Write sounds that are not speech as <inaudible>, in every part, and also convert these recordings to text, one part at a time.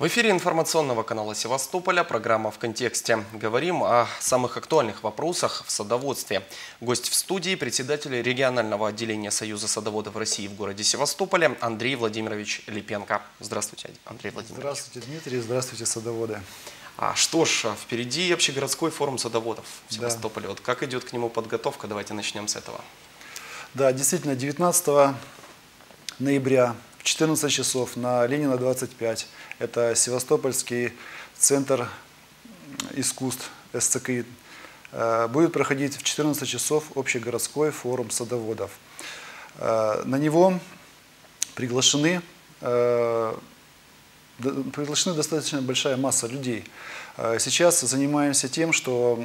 В эфире информационного канала Севастополя программа «В контексте». Говорим о самых актуальных вопросах в садоводстве. Гость в студии – председатель регионального отделения Союза садоводов России в городе Севастополе Андрей Владимирович Липенко. Здравствуйте, Андрей Владимирович. Здравствуйте, Дмитрий. Здравствуйте, садоводы. А что ж, впереди общегородской форум садоводов в Севастополе. Да. Вот как идет к нему подготовка? Давайте начнем с этого. Да, действительно, 19 ноября в 14 часов на Ленина 25. Это Севастопольский центр искусств СЦКИ. Э, будет проходить в 14 часов общегородской форум садоводов. Э, на него приглашены, э, приглашены достаточно большая масса людей. Сейчас занимаемся тем, что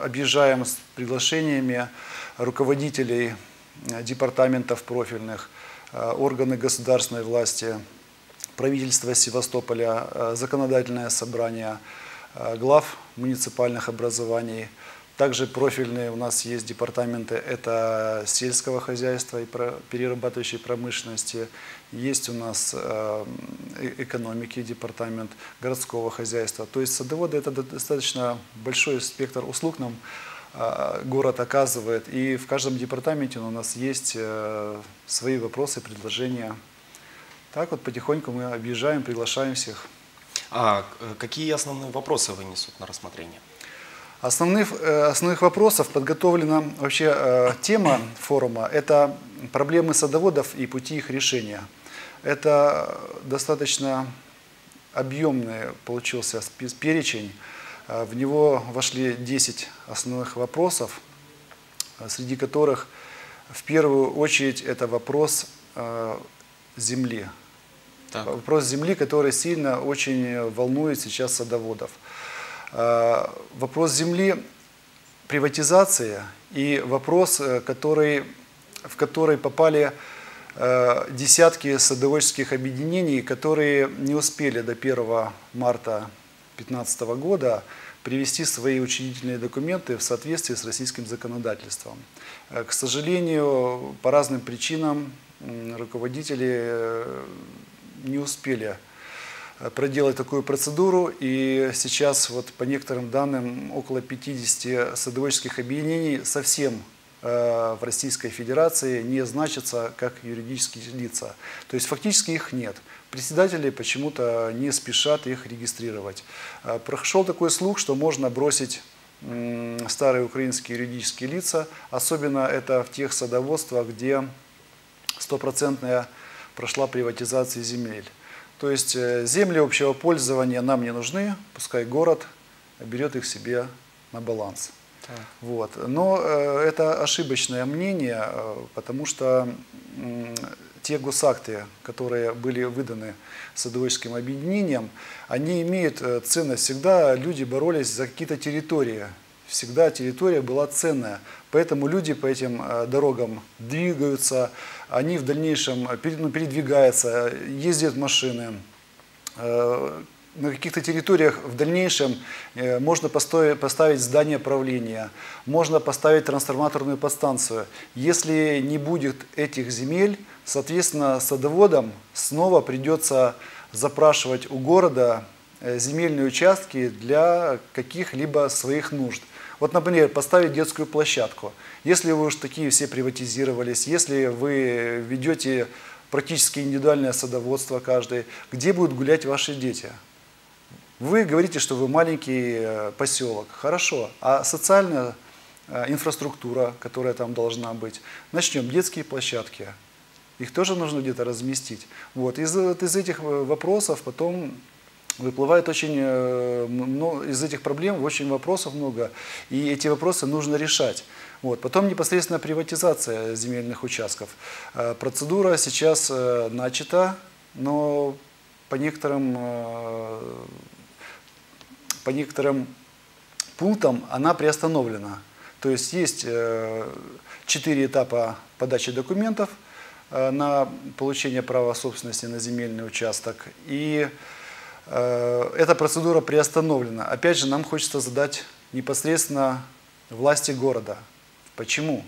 объезжаем с приглашениями руководителей департаментов профильных, органы государственной власти, правительство Севастополя, э, законодательное собрание, э, глав муниципальных образований. Также профильные у нас есть департаменты, это сельского хозяйства и перерабатывающей промышленности. Есть у нас экономики департамент, городского хозяйства. То есть садоводы это достаточно большой спектр услуг нам город оказывает. И в каждом департаменте у нас есть э, свои вопросы, предложения. Так вот потихоньку мы объезжаем, приглашаем всех. А э, какие основные вопросы вынесут на рассмотрение? Основных, э, основных вопросов подготовлена вообще тема форума – это проблемы садоводов и пути их решения. Это достаточно объемный получился перечень а, в него вошли 10 основных вопросов, а, среди которых в первую очередь это вопрос а, земли. Так. Вопрос земли, который сильно очень волнует сейчас садоводов. Вопрос земли, приватизация и вопрос, э, который, в который попали десятки садоводческих объединений, которые не успели до 1 марта 2015 года привести свои учредительные документы в соответствии с российским законодательством. Э, к сожалению, по разным причинам руководители э, не успели э, проделать такую процедуру, и сейчас вот по некоторым данным около 50 садоводческих объединений совсем в Российской Федерации не значатся как юридические лица. То есть фактически их нет председатели почему-то не спешат их регистрировать. А, прошел такой слух, что можно бросить старые украинские юридические лица, особенно это в тех садоводствах, где стопроцентная прошла приватизация земель. То есть э, земли общего пользования нам не нужны, пускай город берет их себе на баланс. Вот. Но э, это ошибочное мнение, э, потому что те госакты, которые были выданы садоводческим объединением, они имеют э, ценность. Всегда люди боролись за какие-то территории. Всегда территория была ценная. Поэтому люди по этим дорогам двигаются, они в дальнейшем ну, передвигаются, ездят машины, на каких-то территориях в дальнейшем э, можно поставить здание правления, можно поставить трансформаторную подстанцию. Если не будет этих земель, соответственно, садоводам снова придется запрашивать у города э, земельные участки для каких-либо своих нужд. Вот, например, поставить детскую площадку. Если вы уж такие все приватизировались, если вы ведете практически индивидуальное садоводство каждый, где будут гулять ваши дети? Вы говорите, что вы маленький э, поселок. Хорошо. А социальная э, инфраструктура, которая там должна быть. Начнем. Детские площадки. Их тоже нужно где-то разместить. Вот. Из, из этих э, вопросов потом выплывает очень много, из этих проблем очень вопросов много, и эти вопросы нужно решать. Вот. Потом непосредственно приватизация земельных участков. Процедура сейчас начата, но по некоторым по некоторым пунктам она приостановлена. То есть есть э, четыре этапа подачи документов э, на получение права собственности на земельный участок. И э, эта процедура приостановлена. Опять же, нам хочется задать непосредственно власти города. Почему?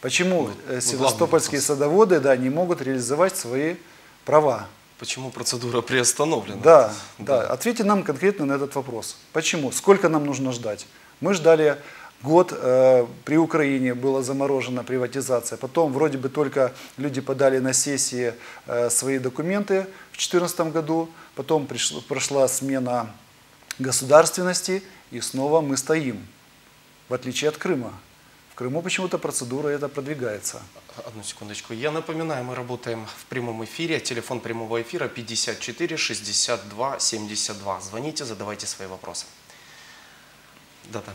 Почему ну, севастопольские садоводы да, не могут реализовать свои права? Почему процедура приостановлена? Да, да, Ответьте нам конкретно на этот вопрос. Почему? Сколько нам нужно ждать? Мы ждали год, э, при Украине была заморожена приватизация. Потом вроде бы только люди подали на сессии э, свои документы в 2014 году. Потом пришла, прошла смена государственности, и снова мы стоим, в отличие от Крыма. В Крыму почему-то процедура эта продвигается. Одну секундочку. Я напоминаю, мы работаем в прямом эфире. Телефон прямого эфира 54 62 72. Звоните, задавайте свои вопросы. Да-да.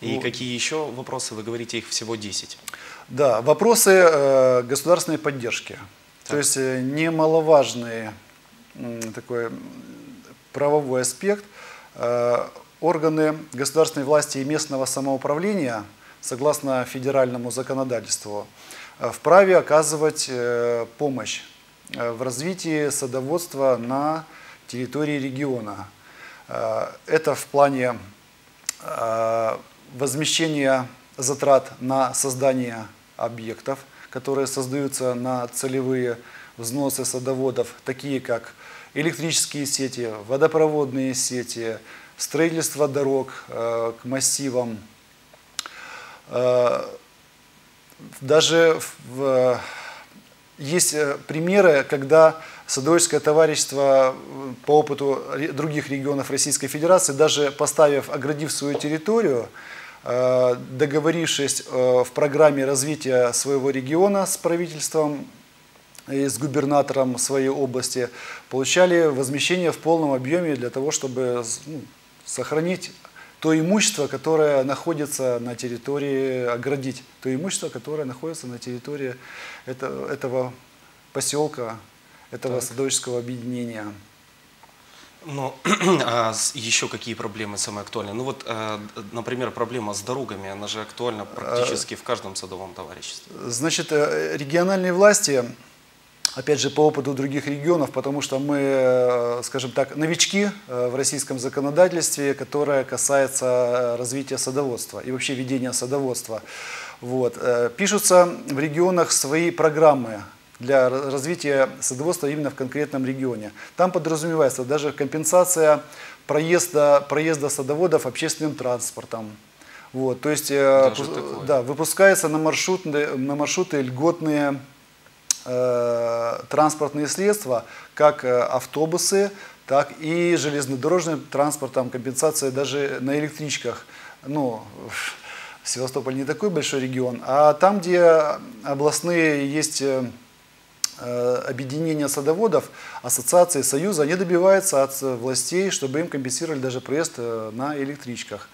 И ну, какие еще вопросы? Вы говорите, их всего 10. Да, вопросы э, государственной поддержки. Так. То есть э, немаловажный э, такой правовой аспект. Э, органы государственной власти и местного самоуправления, согласно федеральному законодательству, э, вправе оказывать э, помощь э, в развитии садоводства на территории региона. Это в плане возмещения затрат на создание объектов, которые создаются на целевые взносы садоводов, такие как электрические сети, водопроводные сети, строительство дорог э, к массивам. Э, даже в, есть э, примеры, когда садоводческое товарищество по опыту других регионов Российской Федерации, даже поставив, оградив свою территорию, договорившись в программе развития своего региона с правительством и с губернатором своей области, получали возмещение в полном объеме для того, чтобы ну, сохранить то имущество, которое находится на территории, оградить то имущество, которое находится на территории это, этого поселка, этого так. садоводческого объединения. Ну, <clears throat> а еще какие проблемы самые актуальные? Ну вот, э, например, проблема с дорогами, она же актуальна практически в каждом садовом товариществе. Значит, э, региональные власти опять же, по опыту других регионов, потому что мы, э, скажем так, новички э, в российском законодательстве, которое касается э, развития садоводства и вообще ведения садоводства. Вот. Пишутся в регионах свои программы для развития садоводства именно в конкретном регионе. Там подразумевается даже компенсация проезда, проезда садоводов общественным транспортом. Вот, то есть да, выпускаются на маршруты, на маршруты льготные Э, транспортные средства, как э, автобусы, так и железнодорожным транспортом, компенсация даже на электричках. Ну, Севастополь не такой большой регион, а там, где областные есть э, объединения садоводов, ассоциации, союза, они добиваются от властей, чтобы им компенсировали даже проезд на электричках.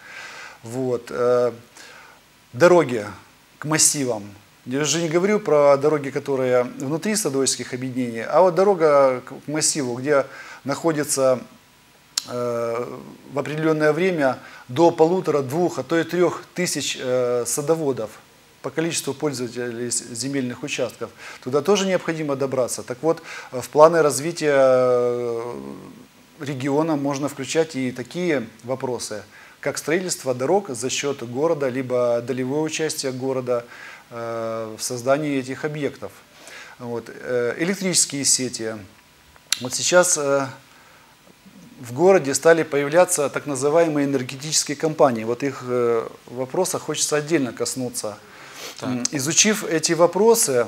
Вот. Дороги к массивам. Я уже не говорю про дороги, которые внутри садоводческих объединений, а вот дорога к массиву, где находится э, в определенное время до полутора, двух, а то и трех тысяч э, садоводов по количеству пользователей земельных участков. Туда тоже необходимо добраться. Так вот, в планы развития э, региона можно включать и такие вопросы, как строительство дорог за счет города, либо долевое участие города, Э, в создании этих объектов. Вот. Э, электрические сети. Вот сейчас э, в городе стали появляться так называемые энергетические компании. Вот их вопроса хочется отдельно коснуться. Так. Изучив эти вопросы,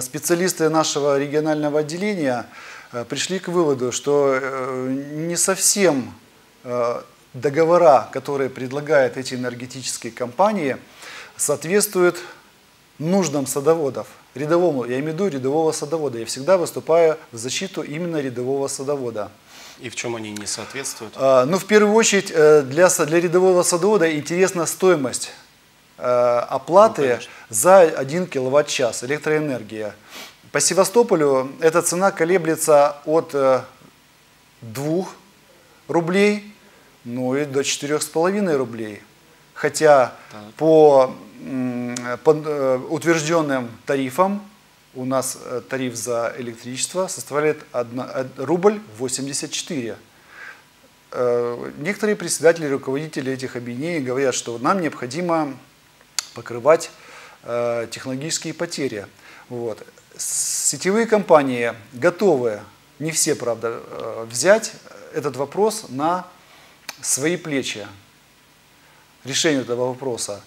специалисты нашего регионального отделения пришли к выводу, что не совсем договора, которые предлагают эти энергетические компании, соответствует нуждам садоводов. Рядовому, я имею в виду рядового садовода. Я всегда выступаю в защиту именно рядового садовода. И в чем они не соответствуют? А, ну, в первую очередь, э, для, для рядового садовода интересна стоимость э, оплаты ну, за 1 киловатт-час электроэнергии. По Севастополю эта цена колеблется от 2 э, рублей ну и до 4,5 рублей. Хотя так. по по э, утвержденным тарифам у нас э, тариф за электричество составляет 1 рубль 84. Э, некоторые председатели, руководители этих объединений говорят, что нам необходимо покрывать технологические потери. Вот. сетевые компании готовы, не все, правда, взять этот вопрос на свои плечи, решение этого вопроса.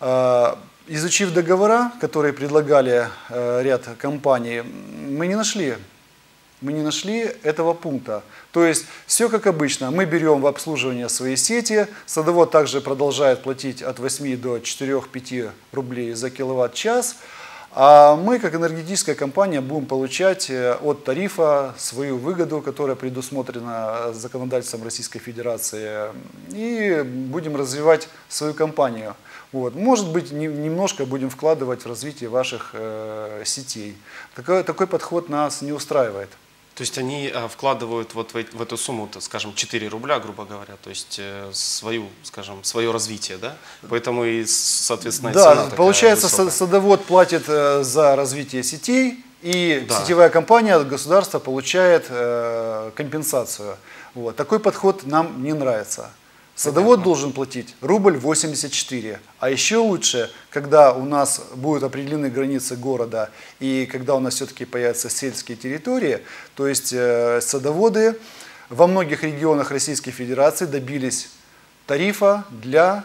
Э, изучив договора, которые предлагали э, ряд компаний, мы не нашли мы не нашли этого пункта. То есть все как обычно. Мы берем в обслуживание свои сети. Садовод также продолжает платить от 8 до 4-5 рублей за киловатт-час. А мы, как энергетическая компания, будем получать э, от тарифа свою выгоду, которая предусмотрена законодательством Российской Федерации, и будем развивать свою компанию. Вот. Может быть, не, немножко будем вкладывать в развитие ваших э, сетей. Такой, такой подход нас не устраивает. То есть они а, вкладывают вот в, эту сумму, скажем, 4 рубля, грубо говоря, то есть э, свою, скажем, свое развитие, да? Поэтому и, соответственно, Да, получается, высокая. садовод платит э, за развитие сетей, и да. сетевая компания от государства получает э, компенсацию. Вот. Такой подход нам не нравится. Садовод должен платить рубль 84. А еще лучше, когда у нас будут определены границы города и когда у нас все-таки появятся сельские территории, то есть э, садоводы во многих регионах Российской Федерации добились тарифа для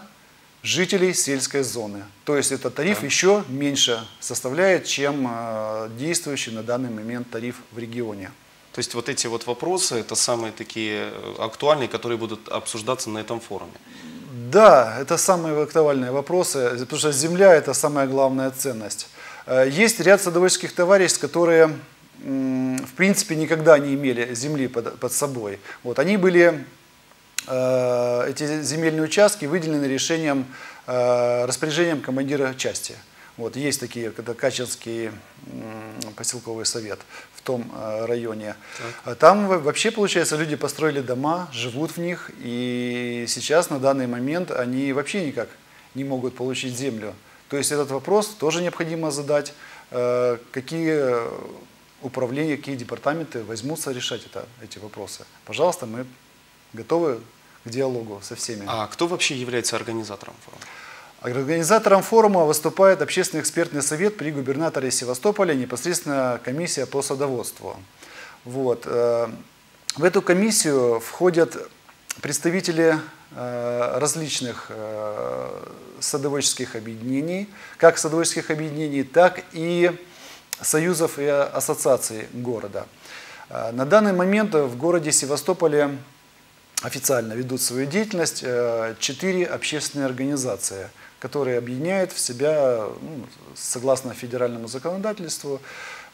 жителей сельской зоны. То есть этот тариф да. еще меньше составляет, чем э, действующий на данный момент тариф в регионе. То есть вот эти вот вопросы, это самые такие э, актуальные, которые будут обсуждаться на этом форуме. Да, это самые актуальные вопросы, потому что земля – это самая главная ценность. Э, есть ряд садоводческих товариществ, которые, в принципе, никогда не имели земли под, под собой. Вот, они были, э, эти земельные участки выделены решением, распоряжением командира части. Вот, есть такие, это Качинский поселковый совет в том э, районе. Так. Там вообще, получается, люди построили дома, живут в них, и сейчас на данный момент они вообще никак не могут получить землю. То есть этот вопрос тоже необходимо задать, э, какие управления, какие департаменты возьмутся решать это, эти вопросы. Пожалуйста, мы готовы к диалогу со всеми. А кто вообще является организатором форума? Организатором форума выступает Общественный экспертный совет при губернаторе Севастополя, непосредственно комиссия по садоводству. Вот. Э, в эту комиссию входят представители э, различных э, садоводческих объединений, как садоводческих объединений, так и союзов и ассоциаций города. На данный момент в городе Севастополе официально ведут свою деятельность четыре общественные организации – который объединяет в себя, ну, согласно федеральному законодательству,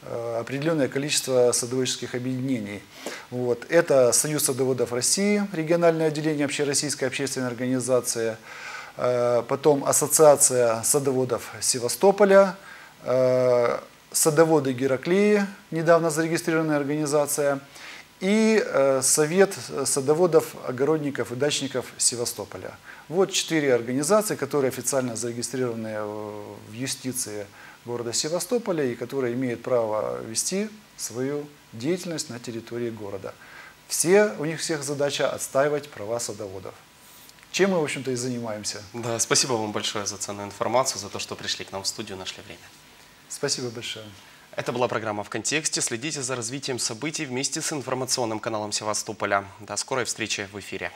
э, определенное количество садоводческих объединений. Вот. Это Союз садоводов России, региональное отделение общероссийской общественной организации, э, потом Ассоциация садоводов Севастополя, э, Садоводы Гераклеи, недавно зарегистрированная организация, и Совет садоводов, огородников и дачников Севастополя. Вот четыре организации, которые официально зарегистрированы в юстиции города Севастополя и которые имеют право вести свою деятельность на территории города. Все, у них всех задача отстаивать права садоводов. Чем мы, в общем-то, и занимаемся. Да, спасибо вам большое за ценную информацию, за то, что пришли к нам в студию, нашли время. Спасибо большое. Это была программа «В контексте». Следите за развитием событий вместе с информационным каналом Севастополя. До скорой встречи в эфире.